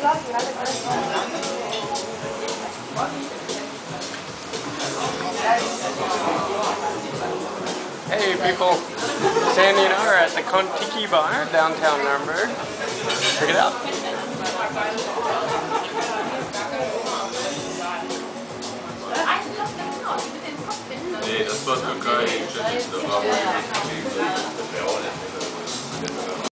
Hey people, Sandy and I are at the Kontiki Bar, downtown Nuremberg. Check it out. Nee, das war Türkei, ich schätze, das war